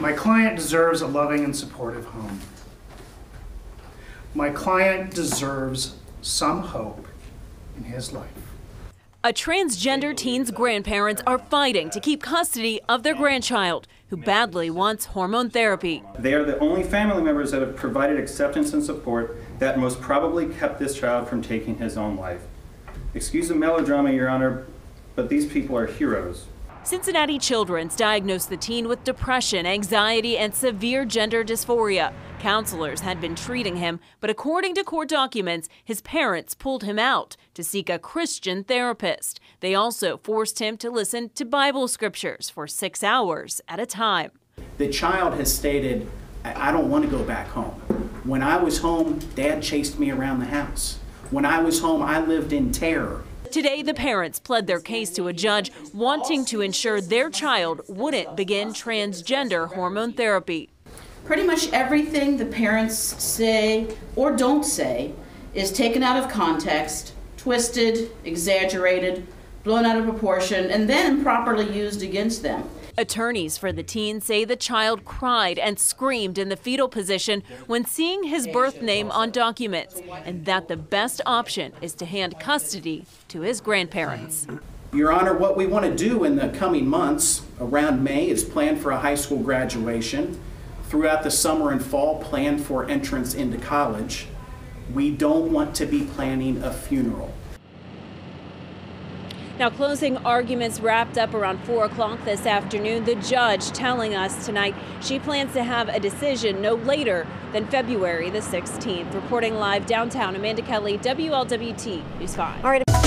My client deserves a loving and supportive home. My client deserves some hope in his life. A transgender teen's grandparents are fighting to keep custody of their grandchild, who badly wants hormone therapy. They are the only family members that have provided acceptance and support that most probably kept this child from taking his own life. Excuse the melodrama, Your Honor, but these people are heroes. Cincinnati Children's diagnosed the teen with depression, anxiety, and severe gender dysphoria. Counselors had been treating him, but according to court documents, his parents pulled him out to seek a Christian therapist. They also forced him to listen to Bible scriptures for six hours at a time. The child has stated, I don't want to go back home. When I was home, dad chased me around the house. When I was home, I lived in terror. Today, the parents pled their case to a judge, wanting to ensure their child wouldn't begin transgender hormone therapy. Pretty much everything the parents say or don't say is taken out of context, twisted, exaggerated, blown out of proportion, and then improperly used against them. Attorneys for the teen say the child cried and screamed in the fetal position when seeing his birth name on documents, and that the best option is to hand custody to his grandparents. Your Honor, what we want to do in the coming months, around May, is plan for a high school graduation. Throughout the summer and fall, plan for entrance into college. We don't want to be planning a funeral. Now, closing arguments wrapped up around 4 o'clock this afternoon. The judge telling us tonight she plans to have a decision no later than February the 16th. Reporting live downtown, Amanda Kelly, WLWT News 5. All right.